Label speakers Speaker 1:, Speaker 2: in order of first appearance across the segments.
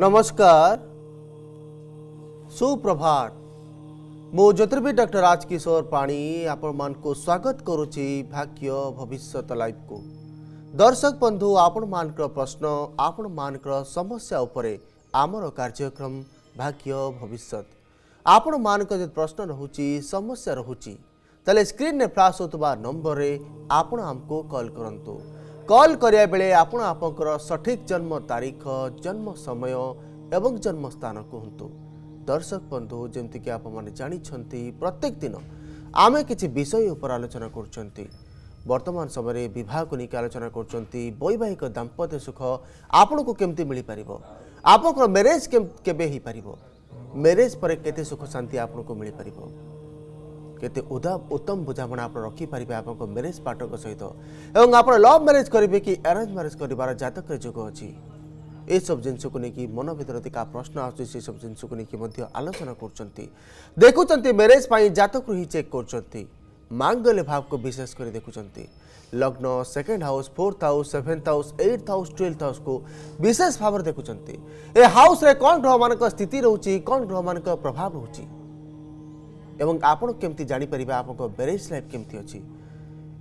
Speaker 1: नमस्कार सुप्रभा म ज्योतिर्विद डक्टर राजकिशोर को स्वागत गरु्य भविष्य मान आप प्रश्न आपण मनको समस्या उपरे आमर कार्यक्रम भाग्य भविष्य आपि प्रश्न रहे स्क्रिन फ्लासभा नम्बर आपण कॉल कलु কল কর্যাবেলে আপোনা আপকৰ সঠিক জন্ম তারিখ জন্ম সময় আৰু জন্ম স্থান কওঁতু দৰ্শক বন্ধু যেমতিকে আপোমানে জানিছন্তি প্ৰত্যেক দিন আমি কিছি বিষয় ওপৰ আলোচনা কৰিছন্তি বৰ্তমান সময়ৰে বিবাহকনি আলোচনা কৰিছন্তি বৈবাহিক দাম্পত্য সুখ আপোনাক কেমতে মিলি পৰিব আপকৰ ম্যারেজ কেবে হ'ই পৰিব ম্যারেজৰ পৰা কিতে সুখ শান্তি আপোনাক মিলি পৰিব କେତେ ଉତ୍ତମ ବୁଝାମଣା ଆପଣ ରଖିପାରିବେ ଆପଣଙ୍କ ମ୍ୟାରେଜ୍ ପାର୍ଟନରଙ୍କ ସହିତ ଏବଂ ଆପଣ ଲଭ୍ ମ୍ୟାରେଜ୍ କରିବେ କି ଆରେଞ୍ଜ ମ୍ୟାରେଜ୍ କରିବାର ଜାତକରେ ଯୋଗ ଅଛି ଏସବୁ ଜିନିଷକୁ ନେଇକି ମନ ଭିତରେ ଅଧିକା ପ୍ରଶ୍ନ ଆସୁଛି ସେସବୁ ଜିନିଷକୁ ନେଇକି ମଧ୍ୟ ଆଲୋଚନା କରୁଛନ୍ତି ଦେଖୁଛନ୍ତି ମ୍ୟାରେଜ୍ ପାଇଁ ଜାତକରୁ ହିଁ ଚେକ୍ କରୁଛନ୍ତି ମାଙ୍ଗଲ୍ୟ ଭାବକୁ ବିଶେଷ କରି ଦେଖୁଛନ୍ତି ଲଗ୍ନ second house fourth house seventh house eight house twelfth ହାଉସ୍କୁ ବିଶେଷ ଭାବରେ ଦେଖୁଛନ୍ତି ଏ ହାଉସ୍ରେ କ'ଣ ଗ୍ରହମାନଙ୍କ ସ୍ଥିତି ରହୁଛି କ'ଣ ଗ୍ରହମାନଙ୍କ ପ୍ରଭାବ ରହୁଛି এবং ଆପଣ କେମିତି ଜାଣିପାରିବେ আপনার ব্যারেজ লাইফ କେମିତି অ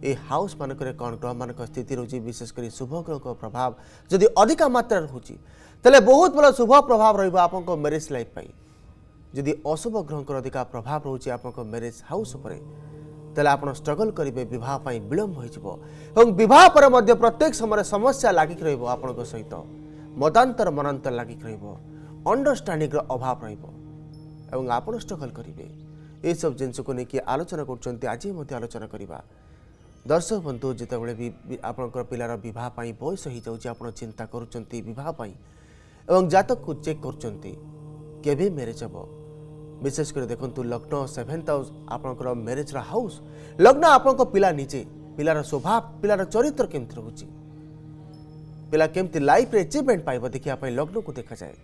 Speaker 1: এই হাউস মানকরে কোণ গ্রহ মান স্থিতি রয়েছে বিশেষ করে শুভ গ্রহক প্রভাব যদি অধিক মাত্রার রয়েছে তাহলে বহু ভালো শুভ প্রভাব রহব আপনার ম্যারেজ লাইফ পাই যদি অশুভ গ্রহকর অধিক প্রভাব রয়েছে আপনার ম্যারেজ হাউস উপরে তাহলে আপনার স্ট্রগল করবে বিবাহ পাই বিলম্ব হয়ে যাব এবং বিবাহ পরে মধ্যে প্রত্যেক সময় সমস্যা লাগিক রহব আপনার সহ মতান্তর মনান্তর লাগিক রহব অন্ডরস্ট্যাণ্ডিংর অভাব রহব এবং আপনার স্ট্রগল করবে ଏସବୁ ଜିନିଷକୁ ନେଇକି ଆଲୋଚନା କରୁଛନ୍ତି ଆଜି ମଧ୍ୟ ଆଲୋଚନା କରିବା ଦର୍ଶକ ବନ୍ଧୁ ଯେତେବେଳେ ବି ଆପଣଙ୍କର ପିଲାର ବିବାହ ପାଇଁ ବୟସ ହୋଇଯାଉଛି ଆପଣ ଚିନ୍ତା କରୁଛନ୍ତି ବିବାହ ପାଇଁ ଏବଂ ଜାତକକୁ ଚେକ୍ କରୁଛନ୍ତି କେବେ ମ୍ୟାରେଜ୍ ହେବ ବିଶେଷ କରି ଦେଖନ୍ତୁ ଲଗ୍ନ ସେଭେନ୍ଥ ହାଉସ୍ ଆପଣଙ୍କର ମ୍ୟାରେଜ୍ର ହାଉସ୍ ଲଗ୍ନ ଆପଣଙ୍କ ପିଲା ନିଜେ ପିଲାର ସ୍ୱଭାବ ପିଲାର ଚରିତ୍ର କେମିତି ରହୁଛି ପିଲା କେମିତି ଲାଇଫ୍ରେ ଏଚିଭମେଣ୍ଟ ପାଇବ ଦେଖିବା ପାଇଁ ଲଗ୍ନକୁ ଦେଖାଯାଏ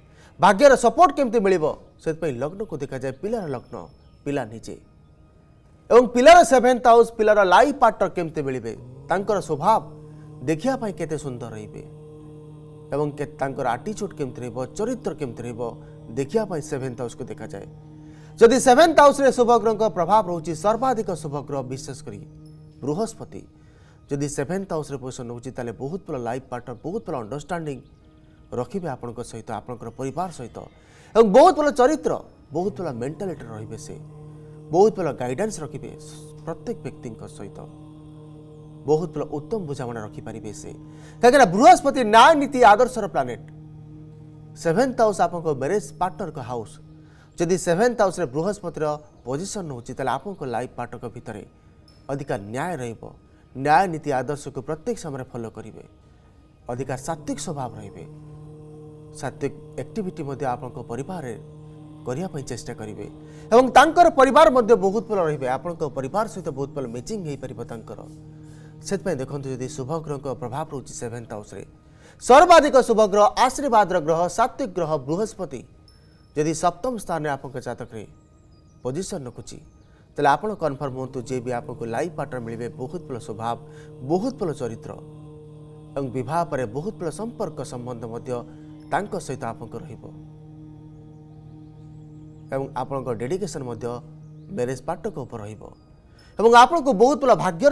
Speaker 1: ଭାଗ୍ୟର ସପୋର୍ଟ କେମିତି ମିଳିବ ସେଥିପାଇଁ ଲଗ୍ନକୁ ଦେଖାଯାଏ ପିଲାର ଲଗ୍ନ ପିଲା ନିଜେ ଏବଂ ପିଲାର ସେଭେନ୍ଥ ହାଉସ୍ ପିଲାର ଲାଇଫ୍ ପାର୍ଟନର କେମିତି ମିଳିବେ ତାଙ୍କର ସ୍ୱଭାବ ଦେଖିବା ପାଇଁ କେତେ ସୁନ୍ଦର ରହିବେ ଏବଂ ତାଙ୍କର ଆଟିଚ୍ୟୁଡ଼୍ କେମିତି ରହିବ ଚରିତ୍ର କେମିତି ରହିବ ଦେଖିବା ପାଇଁ ସେଭେନ୍ଥ ହାଉସ୍କୁ ଦେଖାଯାଏ ଯଦି ସେଭେନ୍ଥ ହାଉସ୍ରେ ଶୁଭଗ୍ରହଙ୍କ ପ୍ରଭାବ ରହୁଛି ସର୍ବାଧିକ ଶୁଭଗ୍ରହ ବିଶେଷ କରି ବୃହସ୍ପତି ଯଦି ସେଭେନ୍ଥ ହାଉସ୍ରେ ପୋଜିସନ୍ ରହୁଛି ତାହେଲେ ବହୁତ ଭଲ ଲାଇଫ୍ ପାର୍ଟନର ବହୁତ ଭଲ ଅଣ୍ଡରଷ୍ଟାଣ୍ଡିଂ ରଖିବେ ଆପଣଙ୍କ ସହିତ ଆପଣଙ୍କର ପରିବାର ସହିତ ଏବଂ ବହୁତ ଭଲ ଚରିତ୍ର বহুতলা মেন্টালিটি রইবে সে বহুতলা গাইডেন্স রকিবে প্রত্যেক ব্যক্তি কো সহিত বহুতলা উত্তম বুজাবনা রকি পারিবে সে কারণ বৃহস্পতি ন্যায় নীতি আদর্শৰ প্ল্যানেট 7th হাউস আপোনক ম্যারেজ পার্টনারৰ হাউছ যদি 7th হাউসৰে বৃহস্পতিৰ পজিশন নউচি তলে আপোনক লাইফ পার্টনাৰৰ ভিতৰে অধিক ন্যায় ৰইব ন্যায় নীতি আদর্শক প্রত্যেক সময়ৰে ফলো কৰিবে অধিকাৰ সাত্ত্বিক স্বভাব ৰইবে সাত্ত্বিক এক্টিভিটি মদি আপোনক পৰিৱাৰে କରିବା ଚେଷ୍ଟା କରିବେ ଏବଂ ତାଙ୍କର ପରିବାର ମଧ୍ୟ ବହୁତ ଭଲ ରହିବେ ଆପଣଙ୍କ ପରିବାର ସହିତ ବହୁତ ଭଲ ମ୍ୟାଚିଂ ହୋଇପାରିବ ତାଙ୍କର ସେଥିପାଇଁ ଦେଖନ୍ତୁ ଯଦି ଶୁଭଗ୍ରହଙ୍କ ପ୍ରଭାବ ରହୁଛି ସେଭେନ୍ଥ ହାଉସ୍ରେ ସର୍ବାଧିକ ଶୁଭଗ୍ରହ ଆଶୀର୍ବାଦର ଗ୍ରହ ସାତ୍ତ୍ୱିକ ଗ୍ରହ ବୃହସ୍ପତି ଯଦି ସପ୍ତମ ସ୍ଥାନରେ ଆପଣଙ୍କ ଜାତକରେ ପୋଜିସନ୍ ରଖୁଛି ତାହେଲେ ଆପଣ କନଫର୍ମ ହୁଅନ୍ତୁ ଯିଏ ବି ଆପଣଙ୍କୁ ଲାଇଫ୍ ପାର୍ଟନର ମିଳିବେ ବହୁତ ଭଲ ସ୍ୱଭାବ ବହୁତ ଭଲ ଚରିତ୍ର ଏବଂ ବିବାହ ପରେ ବହୁତ ଭଲ ସମ୍ପର୍କ ସମ୍ବନ୍ଧ ମଧ୍ୟ ତାଙ୍କ ସହିତ ଆପଣଙ୍କ ରହିବ এবং আপোনক ডেডিকেশন মধ্য नरेश পাটক উপর হইব এবং আপোনক বহুত লাগ ভাগ্যৰ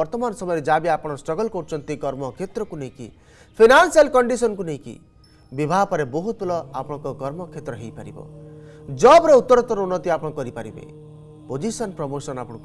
Speaker 1: বৰ্তমান সময়ৰ যা বি আপোন স্ট্রাগল কৰচন্তি কৰ্মক্ষেত্ৰ কো নেকি ফাইনান্সিয়াল কন্ডিশন কো নেকি বিবাহ পৰে বহুত আপোনক কৰ্মক্ষেত্ৰ হেই পৰিব জবৰ উত্তৰত উন্নতি আপোন কৰি পৰিবে পজিশন প্ৰমোচন আপোনক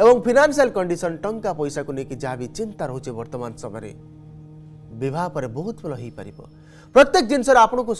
Speaker 1: আৰু ফাইনান্সিয়াল কন্ডিশন টংকা পয়সা কো নেকি যা বি চিন্তা ৰহচে বৰ্তমান সময়ৰে বিবাহ পৰে বহুত হেই পৰিব প্ৰত্যেক দিনසර আপোনক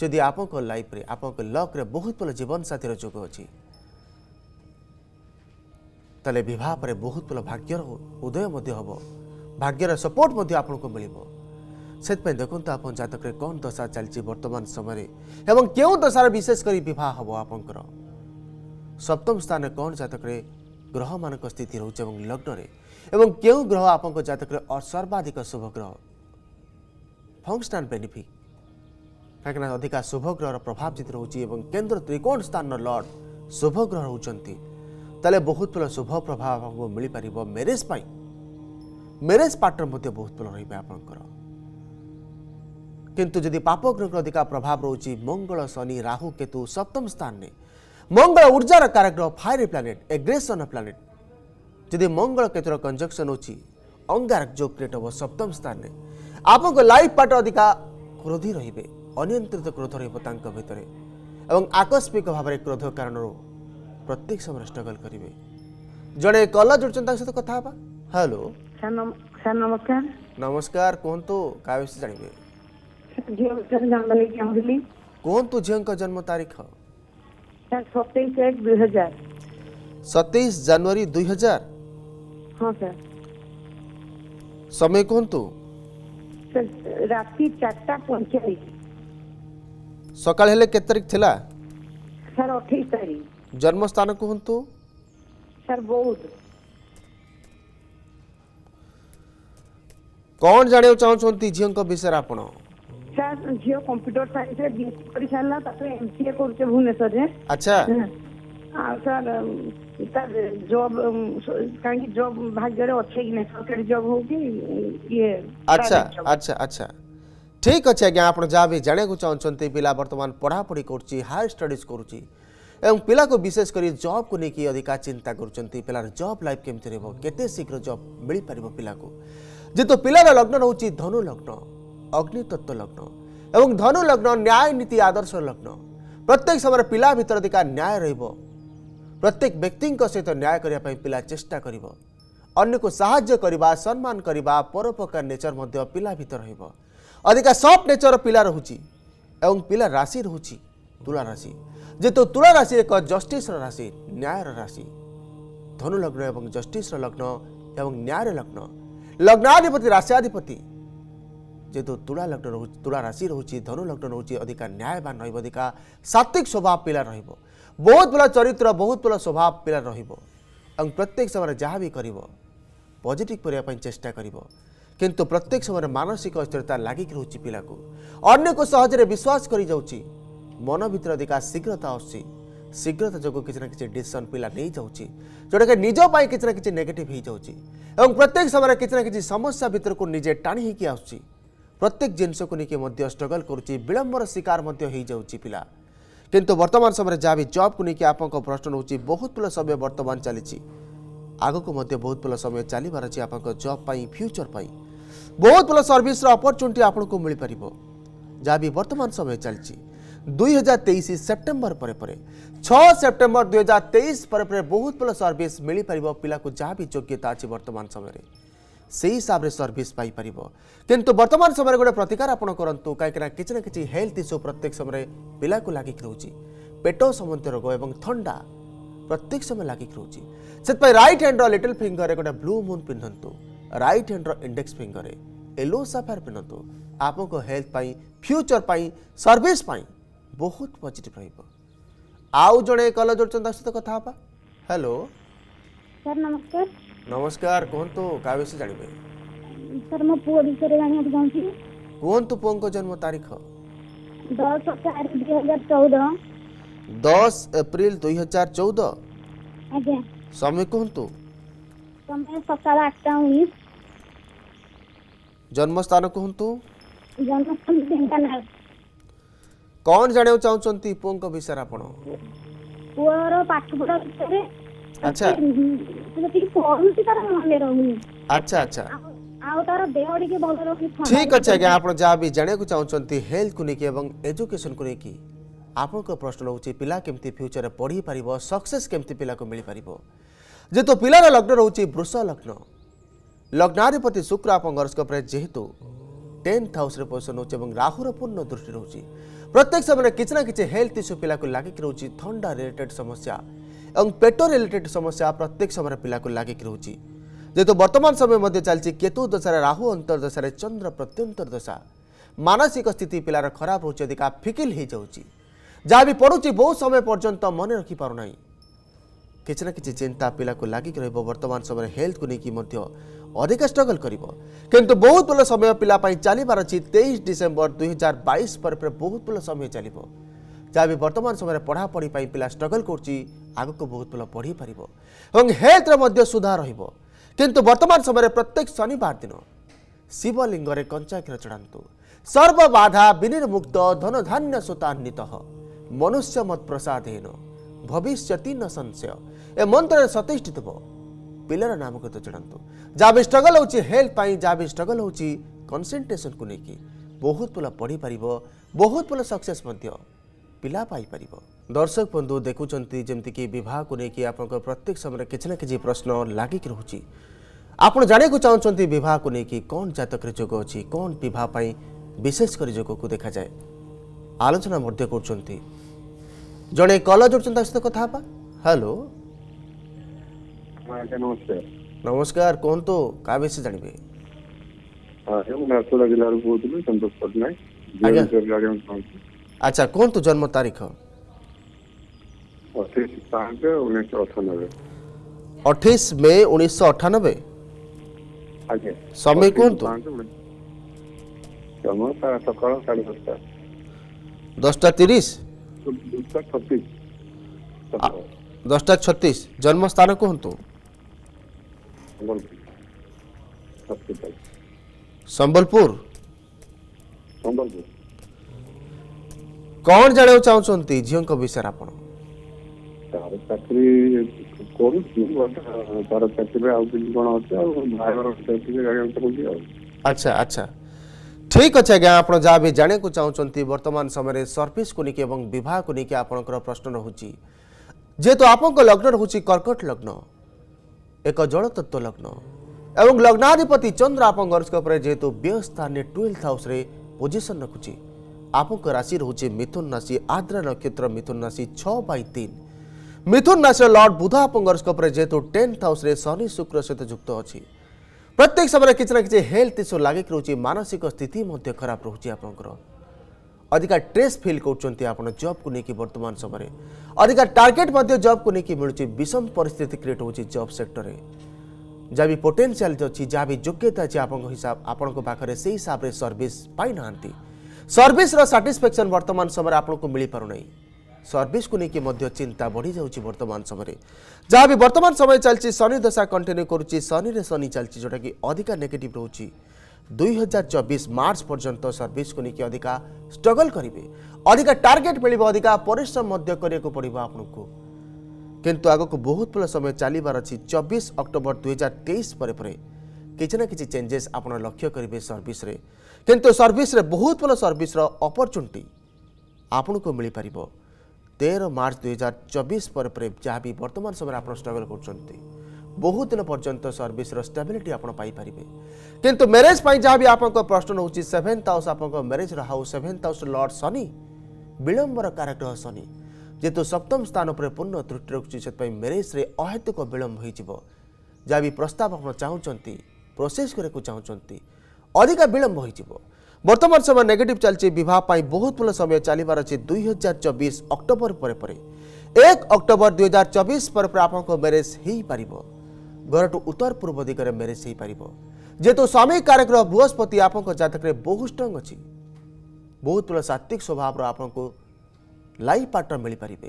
Speaker 1: ଯଦି ଆପଣଙ୍କ ଲାଇଫ୍ରେ ଆପଣଙ୍କ ଲକ୍ରେ ବହୁତ ଭଲ ଜୀବନସାଥୀର ଯୋଗ ଅଛି ତାହେଲେ ବିବାହ ପରେ ବହୁତ ଭଲ ଭାଗ୍ୟର ଉଦୟ ମଧ୍ୟ ହେବ ଭାଗ୍ୟର ସପୋର୍ଟ ମଧ୍ୟ ଆପଣଙ୍କୁ ମିଳିବ ସେଥିପାଇଁ ଦେଖନ୍ତୁ ଆପଣ ଜାତକରେ କ'ଣ ଦଶା ଚାଲିଛି ବର୍ତ୍ତମାନ ସମୟରେ ଏବଂ କେଉଁ ଦଶାର ବିଶେଷ କରି ବିବାହ ହେବ ଆପଣଙ୍କର ସପ୍ତମ ସ୍ଥାନରେ କ'ଣ ଜାତକରେ ଗ୍ରହମାନଙ୍କ ସ୍ଥିତି ରହୁଛି ଏବଂ ଲଗ୍ନରେ ଏବଂ କେଉଁ ଗ୍ରହ ଆପଣଙ୍କ ଜାତକରେ ସର୍ବାଧିକ ଶୁଭ ଗ୍ରହ ଫଙ୍କସନାଲ୍ ବେନିଫିଟ୍ କାହିଁକିନା ଅଧିକା ଶୁଭଗ୍ରହର ପ୍ରଭାବ ଯେତେ ରହୁଛି ଏବଂ କେନ୍ଦ୍ର ତ୍ରିକୋଣ ସ୍ଥାନର ଲର୍ଡ଼ ଶୁଭଗ୍ରହ ରହୁଛନ୍ତି ତାହେଲେ ବହୁତ ଭଲ ଶୁଭ ପ୍ରଭାବ ଆପଣଙ୍କୁ ମିଳିପାରିବ ମ୍ୟାରେଜ୍ ପାଇଁ ମ୍ୟାରେଜ୍ ପାର୍ଟନର ମଧ୍ୟ ବହୁତ ଭଲ ରହିବେ ଆପଣଙ୍କର କିନ୍ତୁ ଯଦି ପାପ ଗ୍ରହର ଅଧିକା ପ୍ରଭାବ ରହୁଛି ମଙ୍ଗଳ ଶନି ରାହୁ କେତୁ ସପ୍ତମ ସ୍ଥାନରେ ମଙ୍ଗଳ ଉର୍ଜାର କାରଗ୍ରହ ଫାୟାର ପ୍ଲାନେଟ୍ ଏଗ୍ରେସନ୍ ପ୍ଲାନେଟ୍ ଯଦି ମଙ୍ଗଳ କେତୁର କଞ୍ଜକ୍ସନ୍ ହେଉଛି ଅଙ୍ଗାରକ ଯୋଗ କ୍ରିଏଟ୍ ହେବ ସପ୍ତମ ସ୍ଥାନରେ ଆପଣଙ୍କ ଲାଇଫ୍ ପାର୍ଟନର ଅଧିକା କ୍ରୋଧି ରହିବେ ଅନିୟନ୍ତ୍ରିତ କ୍ରୋଧ ରହିବ ତାଙ୍କ ଭିତରେ ଏବଂ ଆକସ୍ମିକ ଭାବରେ କ୍ରୋଧ କାରଣରୁ ପ୍ରତ୍ୟେକ ସମୟରେ ଷ୍ଟ୍ରଗଲ୍ କରିବେ ଜଣେ କଲ ଜୁଡ଼ୁଛନ୍ତି ତାଙ୍କ ସହିତ କଥା ହେବା ହ୍ୟାଲୋ
Speaker 2: ସାର୍ ନମସ୍କାର
Speaker 1: ନମସ୍କାର କୁହନ୍ତୁ କାହା ବିଷୟରେ ଜାଣିବେ କୁହନ୍ତୁ ଝିଅଙ୍କ ଜନ୍ମ ତାରିଖ
Speaker 2: ସତେଇଶ
Speaker 1: ଜାନୁଆରୀ ଦୁଇ ହଜାର ସମୟ କୁହନ୍ତୁ
Speaker 2: ରାତି ଚାରିଟା ପଇଁଚାଳିଶ
Speaker 1: সকাল হলে কে তারিখ লা
Speaker 2: স্যার অঠেইশ তারিখ
Speaker 1: জন্মস্থান কুহতু
Speaker 2: স্যার বৌদ্ধ
Speaker 1: কন জাণিବାକୁ ଚାହୁଁଛନ୍ତି ଝିଅଙ୍କ ବିଷୟରେ ଆପଣ
Speaker 2: ସାର୍ ଝିଅ କମ୍ପ୍ୟୁଟର ସାଇନ୍ସରେ ବିଏସ୍ସି କରିସାରିଲା ତାପରେ ଏମ୍ସିଏ କରୁଛେ ଭୁବନେଶ୍ୱରରେ
Speaker 1: ଆଚ୍ଛା
Speaker 2: ଆଉ ସାର୍ ତା ଜବ୍ କାହିଁକି ଜବ୍ ଭାଗ୍ୟରେ ଅଛି କି ନାହିଁ ସରକାରୀ ଜବ୍ ହଉ କି ଇଏ
Speaker 1: ଆଚ୍ଛା ଆଚ୍ଛା ଆଚ୍ଛା ठीक अच्छे आज्ञा आप जहाँ भी जाना चाहते पिला बर्तमान पढ़ापढ़ी कर हायर स्टडीज करुच्च पिला को विशेष करी जॉब को लेकिन अधिका चिंता करार जब लाइफ केमी रोक शीघ्र जब मिल पार पिला जेहतु पिलार लग्न रोचे अग्नि तत्व लग्न एवं धनु लग्न न्याय नीति आदर्श लग्न प्रत्येक समय पिला भर अधिका न्याय रत्येक व्यक्ति सहित न्याय करने पिला चेष्टा कर अन्न को साय करने सम्मान करने परोपकार नेचर पिला भितर रहा ଅଧିକା ସଫ୍ଟ ନେଚର ପିଲା ରହୁଛି ଏବଂ ପିଲା ରାଶି ରହୁଛି ତୁଳା ରାଶି ଯେହେତୁ ତୁଳା ରାଶି ଏକ ଜଷ୍ଟିସର ରାଶି ନ୍ୟାୟର ରାଶି ଧନୁଲଗ୍ନ ଏବଂ ଜଷ୍ଟିସର ଲଗ୍ନ ଏବଂ ନ୍ୟାୟର ଲଗ୍ନ ଲଗ୍ନାଧିପତି ରାଶିଆଧିପତି ଯେହେତୁ ତୁଳା ଲଗ୍ନ ରହୁଛି ତୁଳା ରାଶି ରହୁଛି ଧନୁଲଗ୍ନ ରହୁଛି ଅଧିକା ନ୍ୟାୟବାନ ରହିବ ଅଧିକା ସାତ୍ତ୍ୱିକ ସ୍ୱଭାବ ପିଲା ରହିବ ବହୁତ ଭଲ ଚରିତ୍ର ବହୁତ ଭଲ ସ୍ୱଭାବ ପିଲା ରହିବ ଏବଂ ପ୍ରତ୍ୟେକ ସମୟରେ ଯାହା ବି କରିବ ପଜିଟିଭ୍ କରିବା ପାଇଁ ଚେଷ୍ଟା କରିବ କିନ୍ତୁ ପ୍ରତ୍ୟେକ ସମୟରେ ମାନସିକ ଅସ୍ଥିରତା ଲାଗିକି ରହୁଛି ପିଲାକୁ ଅନ୍ୟକୁ ସହଜରେ ବିଶ୍ୱାସ କରିଯାଉଛି ମନ ଭିତରେ ଅଧିକା ଶୀଘ୍ରତା ଆସୁଛି ଶୀଘ୍ରତା ଯୋଗୁଁ କିଛି ନା କିଛି ଡିସିସନ୍ ପିଲା ନେଇଯାଉଛି ଯେଉଁଟାକି ନିଜ ପାଇଁ କିଛି ନା କିଛି ନେଗେଟିଭ୍ ହେଇଯାଉଛି ଏବଂ ପ୍ରତ୍ୟେକ ସମୟରେ କିଛି ନା କିଛି ସମସ୍ୟା ଭିତରକୁ ନିଜେ ଟାଣି ହେଇକି ଆସୁଛି ପ୍ରତ୍ୟେକ ଜିନିଷକୁ ନେଇକି ମଧ୍ୟ ଷ୍ଟ୍ରଗଲ୍ କରୁଛି ବିଳମ୍ବର ଶିକାର ମଧ୍ୟ ହେଇଯାଉଛି ପିଲା କିନ୍ତୁ ବର୍ତ୍ତମାନ ସମୟରେ ଯାହା ବି ଜବ୍କୁ ନେଇକି ଆପଣଙ୍କ ପ୍ରଶ୍ନ ରହୁଛି ବହୁତ ପିଲା ସମୟ ବର୍ତ୍ତମାନ ଚାଲିଛି ଆଗକୁ ମଧ୍ୟ ବହୁତ ଭଲ ସମୟ ଚାଲିବାର ଅଛି ଆପଣଙ୍କ ଜବ୍ ପାଇଁ ଫ୍ୟୁଚର୍ ପାଇଁ বহুত বড় সার্ভিসৰ অপৰচুনিটি আপোনাকো মিলি পৰিব যাৱি বৰ্তমান সময় চলিছে 2023 ছেপ্টেম্বৰ পৰে পৰে 6 ছেপ্টেম্বৰ 2023 পৰে পৰে বহুত বড় সার্ভিস মিলি পৰিব পিলাকো যাৱি যোগ্যতা আছে বৰ্তমান সময়ৰে সেই হিচাপে সার্ভিস পাই পৰিব কিন্তু বৰ্তমান সময়ৰে গড়া প্ৰতিকাৰ আপোন কৰন্তো কাইকিনা কিছনা কিছি হেলথ ইছ্যু প্ৰত্যেক সময়ৰে পিলাক
Speaker 3: লাগি গৈছো
Speaker 1: পেটৰ সমন্ত ৰোগ আৰু ঠাণ্ডা
Speaker 3: প্ৰত্যেক সময় লাগি গৈছো ছত পাই
Speaker 1: ৰাইট hand ৰ লিটল
Speaker 3: ফিংগৰে গডা ব্লু মুন পিন্ধন্তো
Speaker 1: ৰাইট hand ৰ ইনডেক্স ফিংগৰে
Speaker 3: एलोसाफार
Speaker 1: पिंधतु आप
Speaker 3: हेल्थ फ्यूचर पर सर्विस
Speaker 1: बहुत पजिट
Speaker 3: रो जड़े
Speaker 1: कल जोड़ सहित तो कथा हेलो
Speaker 3: सर नमस्कार नमस्कार कहतु
Speaker 1: तो
Speaker 3: क्या विषय जानवे सर मो पुओ
Speaker 1: विषय जानवा
Speaker 3: चाहती कहतु पुओं को जन्म तारीख दस चार
Speaker 1: दुई हजार चौदह दस एप्रिल दुई हजार चौदह समय कहतु तो? समय सकाल आठटा उन्नीस जन्मस्थान कहतु कौन जाने चाहती पुओं विषय आप अच्छा। हम्म। तो अच्छा, अच्छा। ठीक अच्छे आज जहाँ भी जानक चाहती हेल्थ को लेकिन एवं एजुकेशन को लेकिन आपण प्रश्न रोचे पिला के फ्यूचर पढ़ी पार सक्से पिला को मिल पार जेहतु तो पिलार लग्न रोचे वृष लग्न लग्नाधिपति शुक्र आफ्नै टेन्थ हाउस्रे पोसन हुन्छ राह्र पूर्ण दृष्टि रुचि प्रत्येक समयमा किना हेल्थ इस्यु पहिलाको लगिक रिलेटेड समस्या ए पेट रिलेटेड समस्या प्रत्येक समय पिगिक रोजि जु बर्तन समय चाहिँ केतु दशा राहु अन्तर्दशा चन्द्र प्रत्यन्तर्दशा मानसिक स्थिति पिलार खराब पिार खराउँछ अधि फाइछ जहाँबि पढु बहुत समय पर्यन्त मन रखिप किना चिन्ता पियाको लागिक र बर्तन समय अधिक स्ट्रगल कि कि बहुत भयो समय पहिला पनि चलबारेइस डिसेम्बर दुई हजार पर बहुत भयो समय चल्यो जहाँ वर्तमान समय पढापढी पिला स्ट्रगल गर्छु आगको बहुत भन्नु पढिपार सुधार रह शिवलिङ्गले कञ्चा सर्व बाधा सर्वबा धनधान्य सोतान्वित मनुष्य मत प्रसाधीन भविष्य न संशय ଏ ମନ୍ଦିରରେ ସତେଇଶଟି ଥିବ ପିଲାର ନାମକୃତ ଜାଣନ୍ତୁ ଯାହା ବି ଷ୍ଟ୍ରଗଲ୍ ହେଉଛି ହେଲ୍ଥ ପାଇଁ ଯାହା ବି ଷ୍ଟ୍ରଗଲ୍ ହେଉଛି କନ୍ସେନ୍ଟ୍ରେସନ୍କୁ ନେଇକି ବହୁତ ପିଲା ପଢ଼ିପାରିବ ବହୁତ ପିଲା ସକ୍ସେସ୍ ମଧ୍ୟ ପିଲା ପାଇପାରିବ ଦର୍ଶକ ବନ୍ଧୁ ଦେଖୁଛନ୍ତି ଯେମିତିକି ବିବାହକୁ ନେଇକି ଆପଣଙ୍କ ପ୍ରତ୍ୟେକ ସମୟରେ କିଛି ନା କିଛି ପ୍ରଶ୍ନ ଲାଗିକି ରହୁଛି ଆପଣ ଜାଣିବାକୁ ଚାହୁଁଛନ୍ତି ବିବାହକୁ ନେଇକି କ'ଣ ଜାତକରେ ଯୋଗ ଅଛି କ'ଣ ବିବାହ ପାଇଁ ବିଶେଷ କରି ଯୋଗକୁ ଦେଖାଯାଏ ଆଲୋଚନା ମଧ୍ୟ କରୁଛନ୍ତି ଜଣେ କଲ ଯୋଡ଼ୁଛନ୍ତି ତା ସହିତ କଥା ହେବା ହ୍ୟାଲୋ
Speaker 4: ଆଜ୍ଞା ନମସ୍କାର
Speaker 1: ନମସ୍କାର କୁହନ୍ତୁ କାହା ବିଷୟ ଜାଣିବେ
Speaker 4: ମୁଁ ଝାରସୁଗୁଡ଼ା ଜିଲ୍ଲାରୁ କହୁଥିଲି ସନ୍ତୋଷ ପଟ୍ଟନାୟକ
Speaker 1: ଆଚ୍ଛା କୁହନ୍ତୁ ଜନ୍ମ ତାରିଖ
Speaker 4: ଅଠେଇଶ ପାଞ୍ଚ ଉଣେଇଶହ ଅଠାନବେ
Speaker 1: ଅଠେଇଶ ମେ ଉଣେଇଶହ ଅଠାନବେ ସମୟ କୁହନ୍ତୁ
Speaker 4: ସକାଳ ସାଢ଼େ ଦଶଟା
Speaker 1: ଦଶଟା ତିରିଶ
Speaker 4: ଦଶଟା ଛତିଶ
Speaker 1: ଦଶଟା ଛତିଶ ଜନ୍ମ ସ୍ଥାନ
Speaker 4: କୁହନ୍ତୁ संबलपुर
Speaker 1: संबलपुर
Speaker 4: संबलपुर
Speaker 1: कौन जाना चाहते झील विषय आप
Speaker 4: ତାର ଚାକିରି କରୁଛି ବଟ୍ ତାର ଚାକିରିରେ ଆଉ କିଛି କ'ଣ ଅଛି ଆଉ ଭାଇର ଚାକିରି ଆଜ୍ଞା କରୁଛି ଆଉ
Speaker 1: ଆଚ୍ଛା ଆଚ୍ଛା ଠିକ୍ ଅଛି ଆଜ୍ଞା ଆପଣ ଯାହା ବି ଜାଣିବାକୁ ଚାହୁଁଛନ୍ତି ବର୍ତ୍ତମାନ ସମୟରେ ସର୍ଭିସକୁ ନେଇକି ଏବଂ ବିବାହକୁ ନେଇକି ଆପଣଙ୍କର ପ୍ରଶ୍ନ ରହୁଛି ଯେହେତୁ ଆପଣଙ୍କ ଲଗ୍ନ ରହୁଛି କର୍କଟ ଲଗ୍ନ ଏକ ଜଳତତ୍ତ୍ୱ ଲଗ୍ନ ଏବଂ ଲଗ୍ନାଧିପତି ଚନ୍ଦ୍ର ଆପଣଙ୍କ ହରସ୍କ ଉପରେ ଯେହେତୁ ବ୍ୟୟ ସ୍ଥାନରେ ଟୁଏଲ୍ଥ ହାଉସ୍ରେ ପୋଜିସନ୍ ରଖୁଛି ଆପଣଙ୍କ ରାଶି ରହୁଛି ମିଥୁନ ରାଶି ଆଦ୍ରା ନକ୍ଷତ୍ର ମିଥୁନ ରାଶି ଛଅ ବାଇ ତିନି ମିଥୁନ ରାଶିର ଲର୍ଡ ବୁଧ ଆପଣଙ୍କ ହରସ୍କ ଉପରେ ଯେହେତୁ ଟେନ୍ଥ ହାଉସ୍ରେ ଶନି ଶୁକ୍ର ସହିତ ଯୁକ୍ତ ଅଛି ପ୍ରତ୍ୟେକ ସମୟରେ କିଛି ନା କିଛି ହେଲ୍ଥ ଇସ୍ୟୁ ଲାଗିକି ରହୁଛି ମାନସିକ ସ୍ଥିତି ମଧ୍ୟ ଖରାପ ରହୁଛି ଆପଣଙ୍କର अधिक ट्रेस फिल कर जब को लेकिन बर्तमान समय अधिक टार्गेट जब को लेकिन मिलूँ विषम परिस्थिति क्रिएट हो जब सेक्टर में जहाँ भी पोटेनसीआल अच्छी जहाँ भी योग्यता अच्छी आप हिसाब आपण पाखे से हिसाब से सर्विस पाई सर्विस साटिस्फेक्शन बर्तमान समय आपन को मिल पारना सर्विस को लेकिन चिंता बढ़ी जाऊँगी बर्तमान समय जहाँ भी बर्तमान समय चलती शनि दशा कंटिन्यू करुच्ची शनि शनि चलती जोटा कि अधिका नेगेटिव रोचे দুই হাজার চবিশ মার্চ পর্যন্ত সর্ভিসকে নিয়ে অধিকা স্ট্রগল করবে অধিকা টার্গেট মিলব অধিকা পরিশ্রম মধ্যে করা পড়ব আপনার কিন্তু আগুক বহুত ভাল সময় চালবার অছি চবিশ অক্টোবর দুই হাজার তেইশ পরে পরে কিছু না কিছু চেঞ্জেস আপনার লক্ষ্য করবে সর্ভিসরে কিন্তু সর্ভিসরে বহুত ভাল সর্ভিসর অপরচুনিটি আপনার মিলিপার তের মার্চ দুই হাজার চবিশ পরে পরে যা বি বর্তমান সময় আপনার স্ট্রগল করছেন বহু দিন পর্যন্ত সর্ভিসর স্টেবিলিটি আপনার পাইপারে কিন্তু ম্যারেজ পাই যা বি আপনার প্রশ্ন হচ্ছে সেভেন্থ হাউস আপনার ম্যারেজর house seventh house lord Shani ବିଳମ୍ବର କାରଗ୍ରହ ଶନି ଯେହେତୁ ସପ୍ତମ ସ୍ଥାନ ଉପରେ ପୂର୍ଣ୍ଣ ତ୍ରୁଟି ରଖୁଛି ସେଥିପାଇଁ ମ୍ୟାରେଜ୍ରେ ଅହେତୁକ ବିଳମ୍ବ ହୋଇଯିବ ଯାହା ବି ପ୍ରସ୍ତାବ ଆପଣ ଚାହୁଁଛନ୍ତି ପ୍ରୋସେସ୍ କରିବାକୁ ଚାହୁଁଛନ୍ତି ଅଧିକା ବିଳମ୍ବ ହୋଇଯିବ ବର୍ତ୍ତମାନ ସମୟ ନେଗେଟିଭ୍ ଚାଲିଛି ବିବାହ ପାଇଁ ବହୁତ ଭଲ ସମୟ ଚାଲିବାର ଅଛି ଦୁଇ ହଜାର ଚବିଶ ଅକ୍ଟୋବର ପରେ ପରେ ଏକ ଅକ୍ଟୋବର ଦୁଇ ହଜାର ଚବିଶ ପରେ ପରେ ଆପଣଙ୍କ ମ୍ୟାରେଜ୍ ହୋଇପାରିବ ଘରଠୁ ଉତ୍ତର ପୂର୍ବ ଦିଗରେ ମ୍ୟାରେଜ୍ ହୋଇପାରିବ ଯେହେତୁ ସ୍ୱାମୀ କାରକ ବୃହସ୍ପତି ଆପଣଙ୍କ ଜାତକରେ ବହୁ ଷ୍ଟ୍ରଙ୍ଗ ଅଛି ବହୁତ ଭଲ ସାତ୍ତ୍ୱିକ ସ୍ୱଭାବର ଆପଣଙ୍କୁ ଲାଇଫ୍ ପାର୍ଟନର ମିଳିପାରିବେ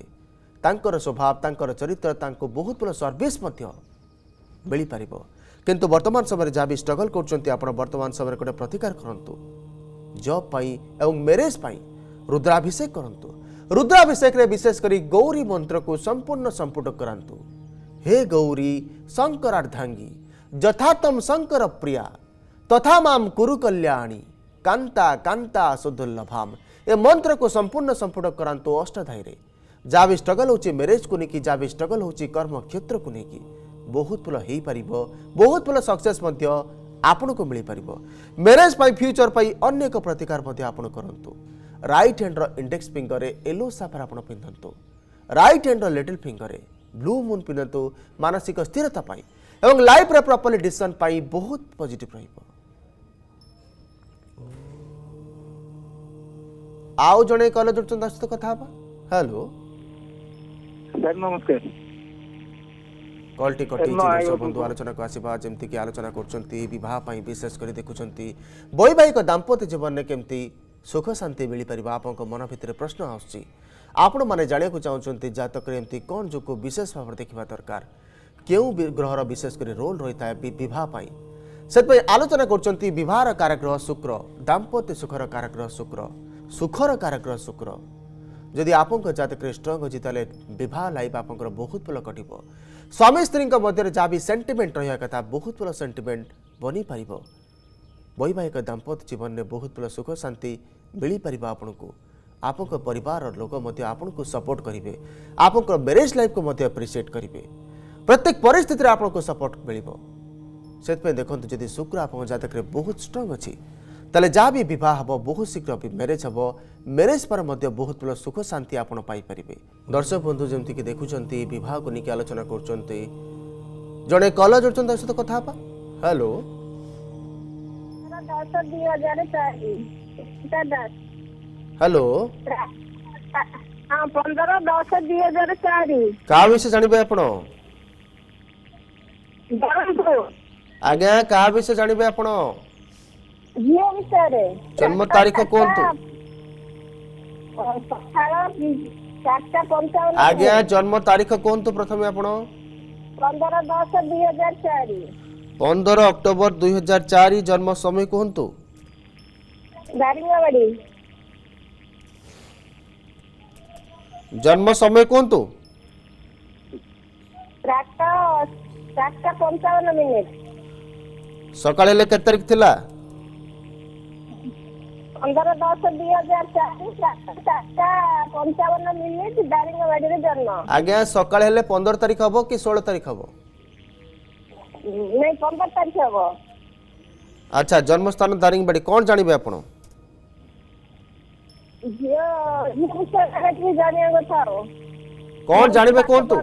Speaker 1: ତାଙ୍କର ସ୍ୱଭାବ ତାଙ୍କର ଚରିତ୍ର ତାଙ୍କୁ ବହୁତ ଭଲ ସର୍ଭିସ୍ ମଧ୍ୟ ମିଳିପାରିବ କିନ୍ତୁ ବର୍ତ୍ତମାନ ସମୟରେ ଯାହା ବି ଷ୍ଟ୍ରଗଲ୍ କରୁଛନ୍ତି ଆପଣ ବର୍ତ୍ତମାନ ସମୟରେ ଗୋଟେ ପ୍ରତିକାର କରନ୍ତୁ ଜବ୍ ପାଇଁ ଏବଂ ମ୍ୟାରେଜ୍ ପାଇଁ ରୁଦ୍ରାଭିଷେକ କରନ୍ତୁ ରୁଦ୍ରାଭିଷେକରେ ବିଶେଷ କରି ଗୌରୀ ମନ୍ତ୍ରକୁ ସମ୍ପୂର୍ଣ୍ଣ ସମ୍ପୁଟ କରାନ୍ତୁ हे गौरी शंकर अर्धांगी तम शंकर प्रिया तथा माम कुरु कल्याणी कांता कांता सुदुर्लभाम ए मंत्र को संपूर्ण संपूर्ण करातु अष्टाधाई जहाँ भी स्ट्रगल हो मेरेज को लेकिन जहाँ भी स्ट्रगल हो कर्म क्षेत्र को लेकिन बहुत भल हो पार बहुत भल सक्से ଆପଣଙ୍କୁ को मिल पार मेरेज ପାଇଁ ଅନ୍ୟ ଏକ ପ୍ରତିକାର ମଧ୍ୟ ଆପଣ କରନ୍ତୁ ରାଇଟ୍ ହ୍ୟାଣ୍ଡର ଇଣ୍ଡେକ୍ସ ଫିଙ୍ଗରରେ ୟେଲୋ ସାଫାର ଆପଣ ପିନ୍ଧନ୍ତୁ ରାଇଟ୍ ହ୍ୟାଣ୍ଡର ବ୍ଲୁ ମୁନ୍ ପିନ୍ଧନ୍ତୁ ମାନସିକ ସ୍ଥିରତା ପାଇଁ ଏବଂ ଲାଇଫ୍ର ପ୍ରପର୍ଲି ଡିସିସନ୍ ପାଇଁ ବହୁତ ପଜିଟିଭ୍ ରହିବ ଆଉ ଜଣେ କଲେଜ ଜୁଡ଼ୁଛନ୍ତି ତାଙ୍କ ସହିତ କଥା ହେବା ହ୍ୟାଲୋ
Speaker 5: ସାର୍ ନମସ୍କାର
Speaker 1: কলটি
Speaker 5: কটিছে
Speaker 1: দর্শক বন্ধু আলোচনাকু আসবা যেমিকি আলোচনা করছেন বিবাহ বিশেষ করে দেখুম বৈবাহিক দাম্পত্য জীবনে কমিটি সুখ শান্তি মিপার আপনার মন ভিতরে প্রশ্ন আসছে ଆପଣମାନେ ଜାଣିବାକୁ ଚାହୁଁଛନ୍ତି ଜାତକରେ ଏମିତି କ'ଣ ଯୋଗ ବିଶେଷ ଭାବରେ ଦେଖିବା ଦରକାର କେଉଁ ଗ୍ରହର ବିଶେଷ କରି ରୋଲ୍ ରହିଥାଏ ବିବାହ ପାଇଁ ସେଥିପାଇଁ ଆଲୋଚନା କରୁଛନ୍ତି ବିବାହର କାରଗ୍ରହ ଶୁକ୍ର ଦାମ୍ପତ୍ୟ ସୁଖର କାରଗ୍ରହ ଶୁକ୍ର ସୁଖର କାରଗ୍ରହ ଶୁକ୍ର ଯଦି ଆପଣଙ୍କ ଜାତକରେ ଷ୍ଟ୍ରଙ୍ଗ ଅଛି ତାହେଲେ ବିବାହ ଲାଇଫ୍ ଆପଣଙ୍କର ବହୁତ ଭଲ କଟିବ ସ୍ୱାମୀ ସ୍ତ୍ରୀଙ୍କ ମଧ୍ୟରେ ଯାହା ବି ସେଣ୍ଟିମେଣ୍ଟ ରହିବା କଥା ବହୁତ ଭଲ ସେଣ୍ଟିମେଣ୍ଟ ବନିପାରିବ ବୈବାହିକ ଦାମ୍ପତ୍ୟ ଜୀବନରେ ବହୁତ ଭଲ ସୁଖ ଶାନ୍ତି ମିଳିପାରିବ ଆପଣଙ୍କୁ ଆପଣଙ୍କ ପରିବାରର ଲୋକ ମଧ୍ୟ ଆପଣଙ୍କୁ ସପୋର୍ଟ କରିବେ ଆପଣଙ୍କର ମ୍ୟାରେଜ୍ ଲାଇଫ୍କୁ ମଧ୍ୟ ଆପ୍ରିସିଏଟ୍ କରିବେ ପ୍ରତ୍ୟେକ ପରିସ୍ଥିତିରେ ଆପଣଙ୍କୁ ସପୋର୍ଟ ମିଳିବ ସେଥିପାଇଁ ଦେଖନ୍ତୁ ଯଦି ଶୁକ୍ର ଆପଣଙ୍କ ଜାତକରେ ବହୁତ ଷ୍ଟ୍ରଙ୍ଗ୍ ଅଛି ତାହେଲେ ଯାହା ବି ବିବାହ ହେବ ବହୁତ ଶୀଘ୍ର ବି ମ୍ୟାରେଜ୍ ହେବ ମ୍ୟାରେଜ୍ ପରେ ମଧ୍ୟ ବହୁତ ଭଲ ସୁଖ ଶାନ୍ତି ଆପଣ ପାଇପାରିବେ ଦର୍ଶକ ବନ୍ଧୁ ଯେମିତିକି ଦେଖୁଛନ୍ତି ବିବାହକୁ ନେଇକି ଆଲୋଚନା କରୁଛନ୍ତି ଜଣେ କଲ ଜୋଡ଼ୁଛନ୍ତି ତା ସହିତ କଥା ହେବା ହ୍ୟାଲୋ
Speaker 3: ଦୁଇ ହଜାର ଚାରି हेलो पंदर दस दुई हजार चारि
Speaker 1: କାହା ବିଷୟ ଜାଣିବେ ଆପଣ
Speaker 3: ବ୍ରହ୍ମପୁର
Speaker 1: ଆଜ୍ଞା କାହା ବିଷୟ ଜାଣିବେ ଆପଣ
Speaker 3: ଝିଅ ବିଷୟରେ
Speaker 1: ଜନ୍ମ ତାରିଖ କୁହନ୍ତୁ
Speaker 3: ସକାଳ ଚାରିଟା ପଞ୍ଚାବନ
Speaker 1: ଆଜ୍ଞା ଜନ୍ମ ତାରିଖ କୁହନ୍ତୁ ପ୍ରଥମେ ଆପଣ
Speaker 3: ପନ୍ଦର ଦଶ ଦୁଇ ହଜାର ଚାରି
Speaker 1: ପନ୍ଦର ଅକ୍ଟୋବର ଦୁଇ ହଜାର ଚାରି ଜନ୍ମ ସମୟ କୁହନ୍ତୁ
Speaker 3: ଦାରିଙ୍ଗାବାଡ଼ି जन्म समय कहतु सकाल केत तारीख थी आज्ञा सकाल
Speaker 1: पंद्रह तारीख हम कि षोल तारीख हम नहीं पंद्रह तारीख
Speaker 3: हम अच्छा जन्मस्थान दारिंगवाड़ी
Speaker 1: कौन जानवे आपड़ କଣ ଜାଣିବେ କୁହନ୍ତୁ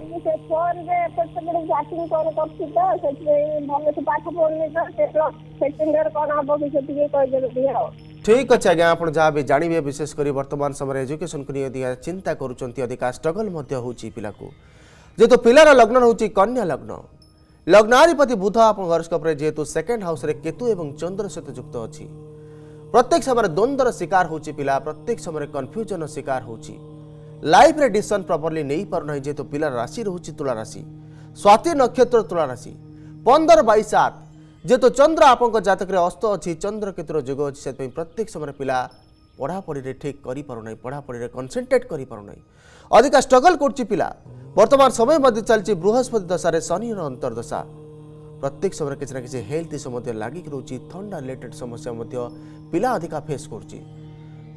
Speaker 1: ଠିକ୍ ଅଛି ଆଜ୍ଞା ଆପଣ ଯାହା ବି ଜାଣିବେ ବିଶେଷ କରି ବର୍ତ୍ତମାନ ସମୟରେ ଏଜୁକେସନକୁ ନେଇ ଅଧିକା ଚିନ୍ତା କରୁଛନ୍ତି ଅଧିକା ଷ୍ଟ୍ରଗଲ୍ ମଧ୍ୟ ହେଉଛି ପିଲାକୁ ଯେହେତୁ ପିଲାର ଲଗ୍ନ ହେଉଛି କନ୍ୟା ଲଗ୍ନ ଲଗ୍ନାଧିପତି ବୁଧ ଆପଣଙ୍କ ହରସ୍କୋପରେ ଯେହେତୁ ସେକେଣ୍ଡ ହାଉସ୍ରେ କେତୁ ଏବଂ ଚନ୍ଦ୍ର ସହିତ ଯୁକ୍ତ ଅଛି प्रत्येक समय द्वन्द्र शार हौ पहिला प्रत्येक समय कन्फ्युजन लाइफ रे डिसन प्रपरली पाउँ जुन पिार राशि तुलाराशि स्वाति नक्षत्र तुलारासि पन्ध्र बाइ सात जि चन्द्र आपकले अस्त अहिले चन्द्र केतर जग अे समय पि पढापढीले ठिक गरिपिसट्रेट गरिप अधिक स्ट्रगल गर्छ पिया बर्तमान समयमा चाहिँ बृहस्पति दश र शनिदशा प्रत्येक समय कि कि हेल्थ इस्यु लगिक र था रिलेटेड समस्या पिला अधिक फेस गर्छ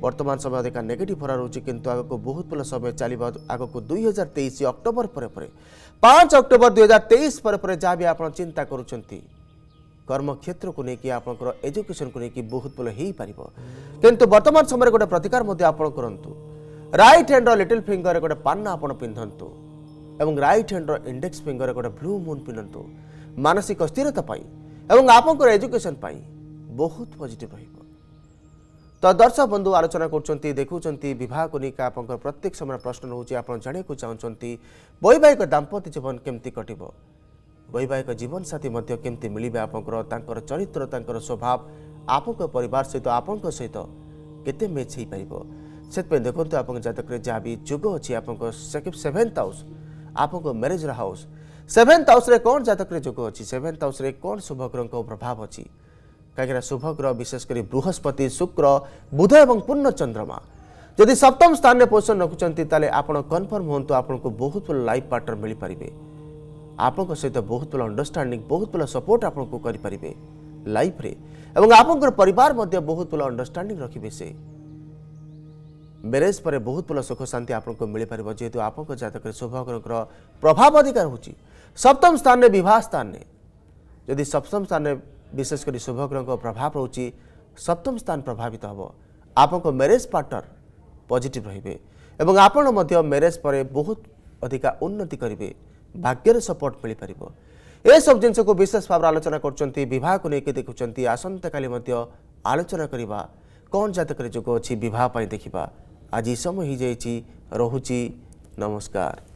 Speaker 1: बर्तन समय अधिक नेगेट भएर रहेछ किन आगको बहुत भए समय चाहिँ आगको दुई हजार तेइस अक्टोबर पाँच अक्टोबर दुई हजार तेइस जहाँबि आिन्ताउनु कर्म क्षेत्रको नैक आपुकेसन कुकि बहुत भए पारेको बर्तन समय गए प्रतिकार आउँछु रइट ह्यान्ड र लिटल फिङरे गएर पान आउँछु एट ह्यान्ड र इन्डेक्स फिङरे गएर ब्लु मुन पिन्धु ମାନସିକ ସ୍ଥିରତା ପାଇଁ ଏବଂ ଆପଣଙ୍କର ଏଜୁକେସନ୍ ପାଇଁ ବହୁତ ପଜିଟିଭ୍ ରହିବ ତ ଦର୍ଶକ ବନ୍ଧୁ ଆଲୋଚନା କରୁଛନ୍ତି ଦେଖୁଛନ୍ତି ବିବାହକୁ ନେଇକି ଆପଣଙ୍କର ପ୍ରତ୍ୟେକ ସମୟ ପ୍ରଶ୍ନ ରହୁଛି ଆପଣ ଜାଣିବାକୁ ଚାହୁଁଛନ୍ତି ବୈବାହିକ ଦାମ୍ପତ୍ୟ ଜୀବନ କେମିତି କଟିବ ବୈବାହିକ ଜୀବନସାଥୀ ମଧ୍ୟ କେମିତି ମିଳିବେ ଆପଣଙ୍କର ତାଙ୍କର ଚରିତ୍ର ତାଙ୍କର ସ୍ୱଭାବ ଆପଣଙ୍କ ପରିବାର ସହିତ ଆପଣଙ୍କ ସହିତ କେତେ ମ୍ୟାଚ୍ ହୋଇପାରିବ ସେଥିପାଇଁ ଦେଖନ୍ତୁ ଆପଣଙ୍କ ଜାତକରେ ଯାହା ବି ଯୋଗ ଅଛି ଆପଣଙ୍କ ସେଭେନ୍ଥ ହାଉସ୍ ଆପଣଙ୍କ ମ୍ୟାରେଜ୍ର ହାଉସ୍ ସେଭେନ୍ଥ ହାଉସ୍ରେ କ'ଣ ଜାତକରେ ଯୋଗ ଅଛି ସେଭେନ୍ଥ ହାଉସ୍ରେ କ'ଣ ଶୁଭଗ୍ରହଙ୍କ ପ୍ରଭାବ ଅଛି କାହିଁକିନା ଶୁଭଗ୍ରହ ବିଶେଷ କରି ବୃହସ୍ପତି ଶୁକ୍ର ବୁଧ ଏବଂ ପୂର୍ଣ୍ଣ ଚନ୍ଦ୍ରମା ଯଦି ସପ୍ତମ ସ୍ଥାନରେ ପୋଜିସନ୍ ରଖୁଛନ୍ତି ତାହେଲେ ଆପଣ କନଫର୍ମ ହୁଅନ୍ତୁ ଆପଣଙ୍କୁ ବହୁତ ଭଲ ଲାଇଫ୍ ପାର୍ଟନର ମିଳିପାରିବେ ଆପଣଙ୍କ ସହିତ ବହୁତ ଭଲ ଅଣ୍ଡରଷ୍ଟାଣ୍ଡିଂ ବହୁତ ଭଲ ସପୋର୍ଟ ଆପଣଙ୍କୁ କରିପାରିବେ ଲାଇଫ୍ରେ ଏବଂ ଆପଣଙ୍କର ପରିବାର ମଧ୍ୟ ବହୁତ ଭଲ ଅଣ୍ଡରଷ୍ଟାଣ୍ଡିଂ ରଖିବେ ସେ ମ୍ୟାରେଜ୍ ପରେ ବହୁତ ଭଲ ସୁଖ ଶାନ୍ତି ଆପଣଙ୍କୁ ମିଳିପାରିବ ଯେହେତୁ ଆପଣଙ୍କ ଜାତକରେ ଶୁଭ ଗ୍ରହଙ୍କର ପ୍ରଭାବ ଅଧିକା ରହୁଛି ସପ୍ତମ ସ୍ଥାନରେ ବିବାହ ସ୍ଥାନରେ ଯଦି ସପ୍ତମ ସ୍ଥାନରେ ବିଶେଷ କରି ଶୁଭଗ୍ରହଙ୍କ ପ୍ରଭାବ ରହୁଛି ସପ୍ତମ ସ୍ଥାନ ପ୍ରଭାବିତ ହେବ ଆପଣଙ୍କ ମ୍ୟାରେଜ୍ ପାର୍ଟନର ପଜିଟିଭ୍ ରହିବେ ଏବଂ ଆପଣ ମଧ୍ୟ ମ୍ୟାରେଜ୍ ପରେ ବହୁତ ଅଧିକା ଉନ୍ନତି କରିବେ ଭାଗ୍ୟରେ ସପୋର୍ଟ ମିଳିପାରିବ ଏସବୁ ଜିନିଷକୁ ବିଶେଷ ଭାବରେ ଆଲୋଚନା କରୁଛନ୍ତି ବିବାହକୁ ନେଇକି ଦେଖୁଛନ୍ତି ଆସନ୍ତାକାଲି ମଧ୍ୟ ଆଲୋଚନା କରିବା କ'ଣ ଜାତକରେ ଯୋଗ ଅଛି ବିବାହ ପାଇଁ ଦେଖିବା ଆଜି ସମୟ ହୋଇଯାଇଛି ରହୁଛି ନମସ୍କାର